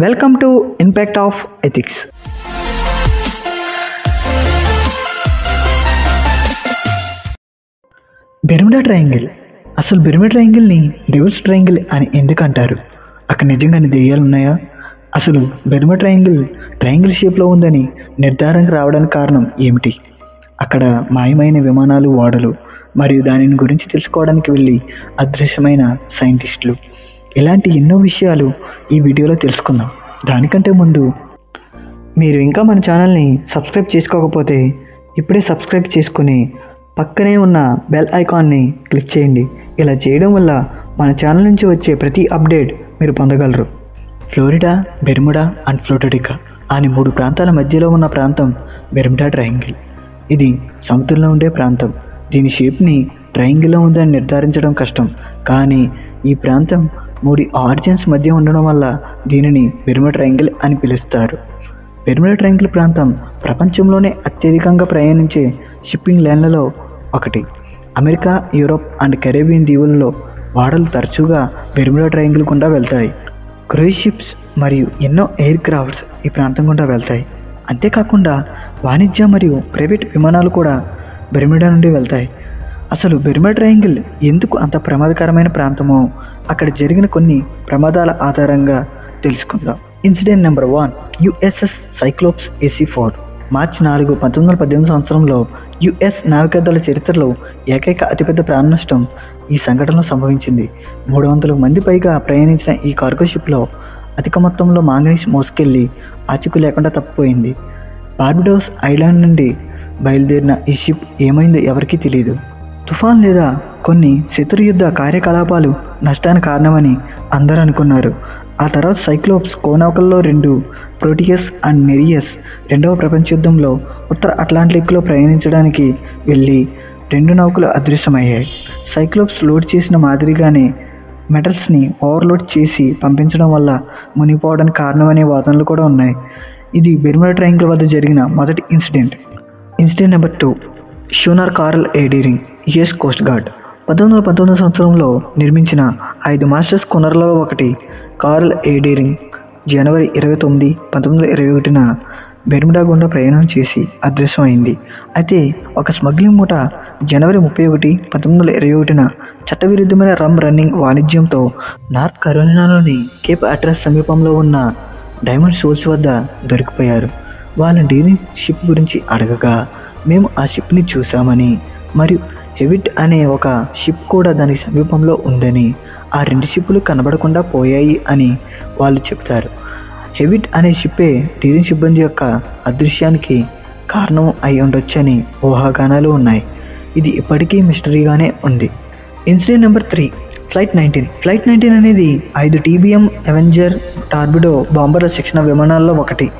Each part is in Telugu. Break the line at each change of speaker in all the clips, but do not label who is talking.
Welcome to impact of ethics Bermuda Triangle అసలు బెర్ముడా ట్రయాంగిల్ని డెవిల్స్ ట్రయాంగిల్ అని ఎందుకు అంటారు? అక్కడ నిజంగానే దెయ్యాలు ఉన్నాయా? అసలు బెర్ముడా ట్రయాంగిల్ ట్రయాంగిల్ షేప్లో ఉందని నిర్ధారణకు రావడానికి కారణం ఏమిటి? అక్కడ మాయమైన విమానాలు ఓడలు మరియు దానిని గురించి తెలుసుకోవడానికి వెళ్ళి అదృశ్యమైన సైంటిస్టులు ఇలాంటి ఎన్నో విషయాలు ఈ వీడియోలో తెలుసుకుందాం. దానికంటే ముందు మీరు ఇంకా మన ఛానల్ని సబ్స్క్రైబ్ చేసుకోకపోతే ఇప్పుడే సబ్స్క్రైబ్ చేసుకుని పక్కనే ఉన్న బెల్ ఐకాన్ని క్లిక్ చేయండి. ఇలా చేయడం వల్ల మన ఛానల్ నుంచి వచ్చే ప్రతి అప్డేట్ మీరు పొందగలరు. ఫ్లోరిడా బెర్ముడా అండ్ ఫ్లోటోడికా అని మూడు ప్రాంతాల మధ్యలో ఉన్న ప్రాంతం బెర్ముడా ట్రయాంగిల్. ఇది సముద్రంలో ఉండే ప్రాంతం. దీని షేప్ని ట్రయాంగిల్లో ఉందని నిర్ధారించడం కష్టం. కానీ ఈ ప్రాంతం మూడు ఆరిజిన్స్ మధ్య ఉండడం వల్ల దీనిని బెర్ముడా ట్రయాంగిల్ అని పిలుస్తారు. బెర్ముడా ట్రయాంగిల్ ప్రాంతం ప్రపంచంలోనే అత్యధికంగా ప్రయాణించే షిప్పింగ్ లైన్లలో ఒకటి. అమెరికా యూరోప్ అండ్ కరేబియన్ దీవులలో వాడలు తరచుగా బెర్ముడా ట్రయాంగిల్ గుండా వెళ్తాయి. క్రూయిజ్ షిప్స్ మరియు ఎన్నో ఎయిర్ క్రాఫ్ట్స్ ఈ ప్రాంతం గుండా వెళ్తాయి. అంతేకాకుండా వాణిజ్య మరియు ప్రైవేట్ విమానాలు కూడా బెర్మిడా నుండి వెళ్తాయి. అసలు బెర్ముడా ట్రయాంగిల్ ఎందుకు అంత ప్రమాదకరమైన ప్రాంతమో అక్కడ జరిగిన కొన్ని ప్రమాదాల ఆధారంగా తెలుసుకుందాం. Incident number one USS Cyclops AC four. మార్చి నాలుగు పంతొమ్మిది వందల పద్దెనిమిది సంవత్సరంలో యుఎస్ నావికాదళ చరిత్రలో ఏకైక అతిపెద్ద ప్రాణ నష్టం ఈ సంఘటనలో సంభవించింది. మూడు వందల మంది పైగా ప్రయాణించిన ఈ కార్గో షిప్లో అధిక మొత్తంలో మాంగనీస్ మోసుకెళ్ళి ఆచూకు లేకుండా తప్పిపోయింది. బార్బిడోస్ ఐలాండ్ నుండి బయలుదేరిన ఈ షిప్ ఏమైందో ఎవరికీ తెలియదు తుఫాన్ లేదా కొన్ని శత్రుయుద్ధ కార్యకలాపాలు నష్టానికి కారణమని అందరూ అనుకున్నారు. ఆ తర్వాత సైక్లోప్స్ కోనౌకల్లో రెండు ప్రోటియస్ అండ్ నెరియస్ రెండవ ప్రపంచ యుద్ధంలో ఉత్తర అట్లాంటిక్లో ప్రయాణించడానికి వెళ్ళి రెండు నౌకలు అదృశ్యమయ్యాయి. సైక్లోప్స్ లోడ్ చేసిన మాదిరిగానే మెటల్స్ని ఓవర్లోడ్ చేసి పంపించడం వల్ల మునిగిపోవడానికి కారణమనే వాదనలు కూడా ఉన్నాయి. ఇది బెర్ముడా ట్రయాంగిల్ వద్ద జరిగిన మొదటి incident. Incident number two schooner Carroll A Deering US coast guard పంతొమ్మిది వందల పంతొమ్మిది సంవత్సరంలో నిర్మించిన ఐదు మాస్టర్స్ కొనరులలో ఒకటి కార్ల్ ఏడీరింగ్ జనవరి ఇరవై తొమ్మిది పంతొమ్మిది వందల ఇరవై ఒకటిన బెర్ముడా గుండా ప్రయాణం చేసి అదృశ్యమైంది. అయితే ఒక స్మగ్లింగ్ మూట జనవరి ముప్పై ఒకటి పంతొమ్మిది వందల ఇరవై ఒకటిన చట్టవిరుద్ధమైన రమ్ రన్నింగ్ వాణిజ్యంతో నార్త్ కరోలినాలోని కేప్ అడ్రస్ సమీపంలో ఉన్న డైమండ్ షోర్స్ వద్ద దొరికిపోయారు. వాళ్ళ డీలింగ్ షిప్ గురించి అడగగా మేము ఆ షిప్ని చూసామని మరియు హెవిట్ అనే ఒక షిప్ కూడా దానికి సమీపంలో ఉందని ఆ రెండు షిప్పులు కనబడకుండా పోయాయి అని వాళ్ళు చెప్తారు. హెవిట్ అనే షిప్పే టీరింగ్ సిబ్బంది యొక్క అదృశ్యానికి కారణం అయి ఉండొచ్చని ఊహాగానాలు ఉన్నాయి. ఇది ఇప్పటికీ మిస్టరీగానే ఉంది. Incident number three flight nineteen. Flight nineteen అనేది ఐదు టీబీఎం అవెంజర్ టార్బిడో బాంబర్ల శిక్షణ విమానాల్లో ఒకటి.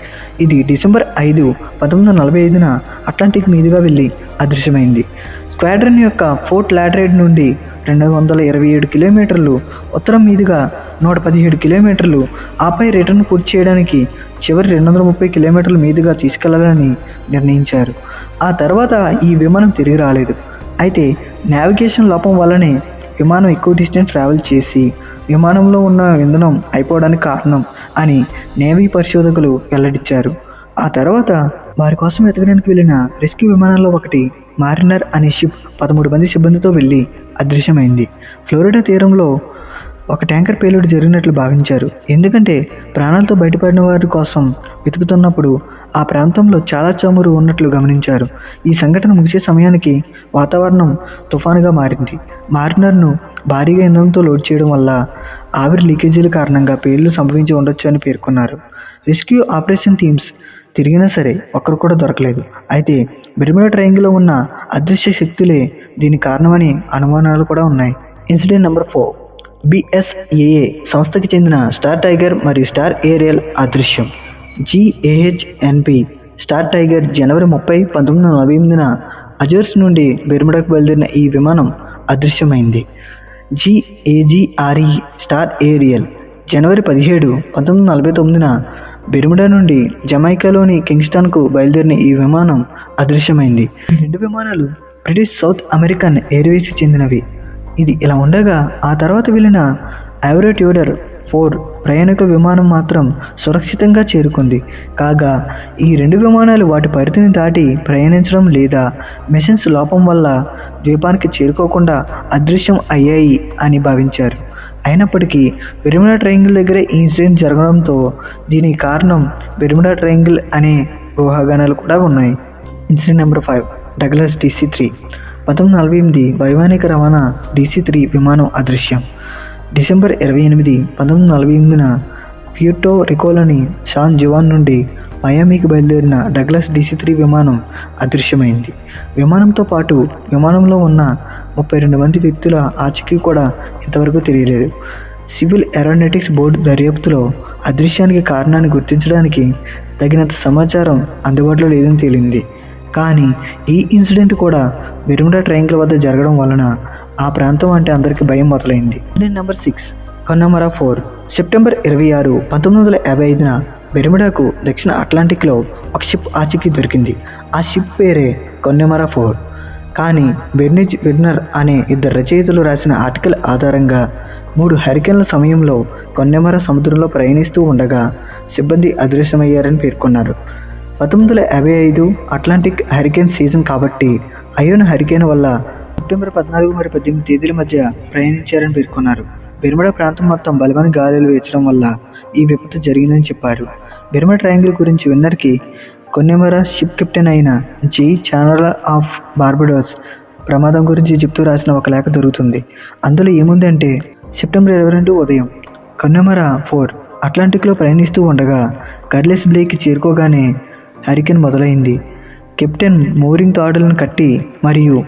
ఇది డిసెంబర్ ఐదు పంతొమ్మిది వందల నలభై ఐదున అట్లాంటిక్ మీదుగా వెళ్ళి అదృశ్యమైంది. స్క్వాడ్రన్ యొక్క ఫోర్ట్ లాడ్రేడ్ నుండి రెండు వందల ఇరవై ఏడు కిలోమీటర్లు ఉత్తరం మీదుగా నూట పదిహేడు కిలోమీటర్లు ఆపై రిటర్న్ పూర్తి చేయడానికి చివరి రెండు వందల ముప్పై కిలోమీటర్ల మీదుగా తీసుకెళ్ళాలని నిర్ణయించారు. ఆ తర్వాత ఈ విమానం తిరిగి రాలేదు. అయితే నావిగేషన్ లోపం వల్లనే విమానం ఎక్కువ డిస్టెన్స్ ట్రావెల్ చేసి విమానంలో ఉన్న ఇంధనం అయిపోవడానికి కారణం అని నేవీ పరిశోధకులు వెల్లడించారు. ఆ తర్వాత వారి కోసం వెతకడానికి వెళ్ళిన రెస్క్యూ విమానాల్లో ఒకటి మారినర్ అనే షిప్ పదమూడు మంది సిబ్బందితో వెళ్ళి అదృశ్యమైంది. ఫ్లోరిడా తీరంలో ఒక ట్యాంకర్ పేలుడు జరిగినట్లు భావించారు. ఎందుకంటే ప్రాణాలతో బయటపడిన వారి కోసం వెతుకుతున్నప్పుడు ఆ ప్రాంతంలో చాలా చమురు ఉన్నట్లు గమనించారు. ఈ సంఘటన ముగిసే సమయానికి వాతావరణం తుఫానుగా మారింది. మారినర్ను భారీగా ఇంధనంతో లోడ్ చేయడం వల్ల ఆవిరి లీకేజీల కారణంగా పేర్లు సంభవించి ఉండొచ్చు అని పేర్కొన్నారు. రెస్క్యూ ఆపరేషన్ టీమ్స్ తిరిగినా సరే ఒక్కరు కూడా దొరకలేదు. అయితే బెర్ముడా ట్రయాంగిల్లో ఉన్న అదృశ్య శక్తులే దీని కారణమని అనుమానాలు కూడా ఉన్నాయి. ఇన్సిడెంట్ నెంబర్ ఫోర్ బిఎస్ఏఏ సంస్థకి చెందిన స్టార్ టైగర్ మరియు స్టార్ ఏరియల్ అదృశ్యం. జిఏహెచ్ఎన్పి స్టార్ టైగర్ జనవరి ముప్పై పంతొమ్మిది వందల నలభై ఎనిమిదిన అజర్స్ నుండి బెర్ముడాకు బయలుదేరిన ఈ విమానం అదృశ్యమైంది. జిఏజిఆర్ఈ స్టార్ ఏరియల్ జనవరి పదిహేడు పంతొమ్మిది వందల నలభై తొమ్మిదిన బెర్ముడా నుండి జమైకాలోని కింగ్స్టన్కు బయలుదేరిన ఈ విమానం అదృశ్యమైంది. ఈ రెండు విమానాలు బ్రిటిష్ సౌత్ అమెరికన్ ఎయిర్వేస్కి చెందినవి. ఇది ఇలా ఉండగా ఆ తర్వాత వెళ్ళిన ఐవరోట్యూడర్ ఫోర్ ప్రయాణిక విమానం మాత్రం సురక్షితంగా చేరుకుంది. కాగా ఈ రెండు విమానాలు వాటి పరిధిని దాటి ప్రయాణించడం లేదా మిషన్స్ లోపం వల్ల ద్వీపానికి చేరుకోకుండా అదృశ్యం అయ్యాయి అని భావించారు. అయినప్పటికీ బెర్ముడా ట్రయాంగిల్ దగ్గర ఇన్సిడెంట్ జరగడంతో దీనికి కారణం బెర్ముడా ట్రయాంగిల్ అనే ఊహాగానాలు కూడా ఉన్నాయి. Incident number five Douglas DC three. పంతొమ్మిది నలభై ఎనిమిది వైమానిక రవాణా డీసీ త్రీ విమానం అదృశ్యం. డిసెంబర్ ఇరవై ఎనిమిది పంతొమ్మిది నలభై ఎనిమిదిన ప్యూర్టో రికోలోని షాన్ జువాన్ నుండి మయామీకి బయలుదేరిన డగ్లస్ డీసీ త్రీ విమానం అదృశ్యమైంది. విమానంతో పాటు విమానంలో ఉన్న ముప్పై రెండు మంది వ్యక్తుల ఆచూకీ కూడా ఇంతవరకు తెలియలేదు. సివిల్ ఏరోనెటిక్స్ బోర్డు దర్యాప్తులో అదృశ్యానికి కారణాన్ని గుర్తించడానికి తగినంత సమాచారం అందుబాటులో లేదని తేలింది. కానీ ఈ ఇన్సిడెంట్ కూడా బెర్ముడా ట్రయాంగిల్ వద్ద జరగడం వలన ఆ ప్రాంతం అంటే అందరికీ భయం మొదలైంది. Number six Connemara four. September ఇరవై ఆరు పంతొమ్మిది వందల యాభై ఐదున బెర్ముడాకు దక్షిణ అట్లాంటిక్లో ఒక షిప్ ఆచూకీ దొరికింది. ఆ షిప్ పేరే కొన్నెమరా ఫోర్. కానీ బెర్నిజ్ విర్నర్ అనే ఇద్దరు రచయితలు రాసిన ఆర్టికల్ ఆధారంగా మూడు హరికెన్ల సమయంలో కొన్నెమర సముద్రంలో ప్రయాణిస్తూ ఉండగా సిబ్బంది అదృశ్యమయ్యారని పేర్కొన్నారు. పంతొమ్మిది వందల యాభై ఐదు అట్లాంటిక్ హరికేన్ సీజన్ కాబట్టి అయోన్ హరికేన్ వల్ల సెప్టెంబర్ పద్నాలుగు మరియు పద్దెనిమిది తేదీల మధ్య ప్రయాణించారని పేర్కొన్నారు. బెర్మడ ప్రాంతం మొత్తం బలమైన గాలులు వేచడం వల్ల ఈ విపత్తు జరిగిందని చెప్పారు. బెర్ముడా ట్రయాంగిల్ గురించి విన్నర్కి కొన్నెమరా షిప్ కెప్టెన్ అయిన జీ. ఛానల్ ఆఫ్ బార్బడోస్ ప్రమాదం గురించి చెప్తూ రాసిన ఒక లేఖ దొరుకుతుంది. అందులో ఏముందంటే సెప్టెంబర్ ఇరవై రెండు ఉదయం కన్నెమరా ఫోర్ అట్లాంటిక్లో ప్రయాణిస్తూ ఉండగా కర్లెస్ బ్లేకి చేరుకోగానే హరికెన్ మొదలైంది. కెప్టెన్ మోరింగ్ తాడులను కట్టి మరియు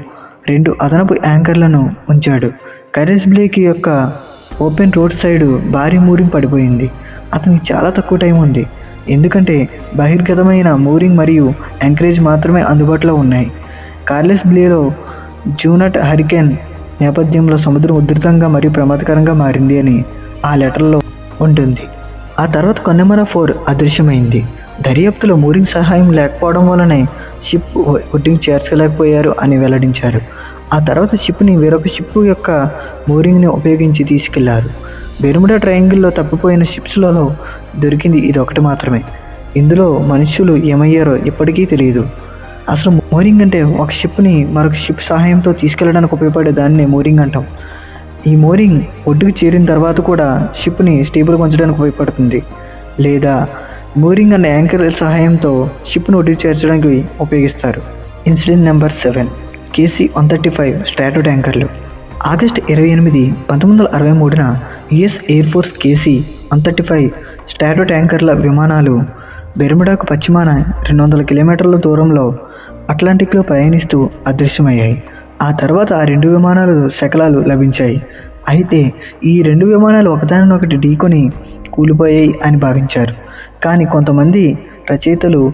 రెండు అదనపు యాంకర్లను ఉంచాడు. కర్లెస్ బ్లేక్ యొక్క ఓపెన్ రోడ్ సైడ్ భారీ మూరింగ్ పడిపోయింది. అతనికి చాలా తక్కువ టైం ఉంది. ఎందుకంటే బహిర్గతమైన మూరింగ్ మరియు యాంకరేజ్ మాత్రమే అందుబాటులో ఉన్నాయి. కార్లెస్ బ్లేలో జూనట్ హరికేన్ నేపథ్యంలో సముద్రం ఉధృతంగా మరియు ప్రమాదకరంగా మారింది అని ఆ లెటర్లో ఉంటుంది. ఆ తర్వాత కొన్నెమర ఫోర్ అదృశ్యమైంది. దర్యాప్తులో మూరింగ్ సహాయం లేకపోవడం వలనే షిప్ ఒడ్డుకి చేర్చలేకపోయారు అని వెల్లడించారు. ఆ తర్వాత షిప్ని వేరొక షిప్ యొక్క మూరింగ్ని ఉపయోగించి తీసుకెళ్ళారు. బెరుముడా ట్రయాంగిల్లో తప్పిపోయిన షిప్స్లలో దొరికింది ఇది ఒకటి మాత్రమే. ఇందులో మనుషులు ఏమయ్యారో ఇప్పటికీ తెలియదు. అసలు మోరింగ్ అంటే ఒక షిప్ని మరొక షిప్ సహాయంతో తీసుకెళ్ళడానికి ఉపయోగపడే దాన్ని మోరింగ్ అంటాం. ఈ మోరింగ్ ఒడ్డుకు చేరిన తర్వాత కూడా షిప్ని స్టేబుల్గా ఉంచడానికి ఉపయోగపడుతుంది. లేదా మోరింగ్ అనే యాంకర్ సహాయంతో షిప్ను ఒడ్డుకు చేర్చడానికి ఉపయోగిస్తారు. Incident number seven. KC one thirty five strato ట్యాంకర్లు ఆగస్ట్ ఇరవై ఎనిమిది పంతొమ్మిది వందల అరవై మూడున US air force KC one thirty five strato ట్యాంకర్ల విమానాలు బెర్ముడాకు పశ్చిమాన రెండు వందల కిలోమీటర్ల దూరంలో అట్లాంటిక్లో ప్రయాణిస్తూ అదృశ్యమయ్యాయి. ఆ తర్వాత ఆ రెండు విమానాలు శకలాలు లభించాయి. అయితే ఈ రెండు విమానాలు ఒకదానినొకటి ఢీకొని కూలిపోయాయి అని భావించారు. కానీ కొంతమంది రచయితలు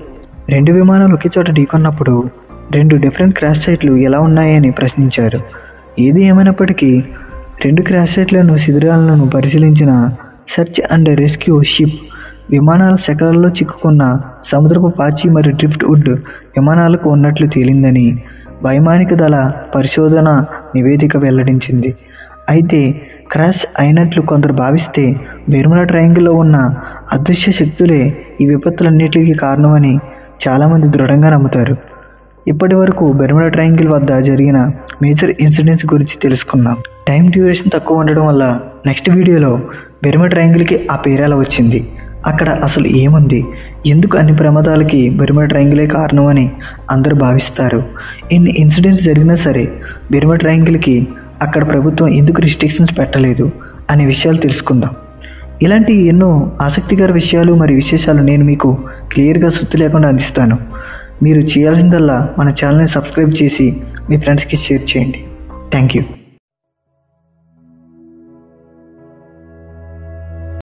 రెండు విమానాలు ఒకే చోట ఢీకొన్నప్పుడు రెండు డిఫరెంట్ క్రాష్ సైట్లు ఎలా ఉన్నాయని ప్రశ్నించారు. ఏది ఏమైనప్పటికీ రెండు క్రాష్ సైట్లను శిథిరాలను పరిశీలించిన సెర్చ్ అండ్ రెస్క్యూ షిప్. విమానాల శకలలో చిక్కుకున్న సముద్రపు పాచి మరియు డ్రిఫ్ట్ వుడ్ విమానాలకు ఉన్నట్లు తేలిందని వైమానిక దళ పరిశోధన నివేదిక వెల్లడించింది. అయితే క్రాష్ అయినట్లు కొందరు భావిస్తే బెర్ముడా ట్రయాంగిల్లో ఉన్న అదృశ్య శక్తులే ఈ విపత్తులన్నిటికీ కారణమని చాలామంది దృఢంగా నమ్ముతారు. ఇప్పటి వరకు బెర్ముడా ట్రయాంగిల్ వద్ద జరిగిన మేజర్ ఇన్సిడెంట్స్ గురించి తెలుసుకున్నాం టైం డ్యూరేషన్ తక్కువ ఉండడం వల్ల నెక్స్ట్ వీడియోలో బెర్ముడా ట్రయాంగిల్కి ఆ పేరేలా వచ్చింది. అక్కడ అసలు ఏముంది? ఎందుకు అన్ని ప్రమాదాలకి బెర్ముడా ట్రయాంగిలే కారణం అని అందరూ భావిస్తారు. ఎన్ని ఇన్సిడెంట్స్ జరిగినా సరే బెర్ముడా ట్రయాంగిల్కి అక్కడ ప్రభుత్వం ఎందుకు రిస్ట్రిక్షన్స్ పెట్టలేదు అనే విషయాలు తెలుసుకుందాం. ఇలాంటి ఎన్నో ఆసక్తికర విషయాలు మరియు విశేషాలు నేను మీకు క్లియర్గా సుత్తి లేకుండా అందిస్తాను. మీరు చేయాల్సిందల్లా మన ఛానల్ని సబ్స్క్రైబ్ చేసి మీ ఫ్రెండ్స్కి షేర్ చేయండి. Thank you.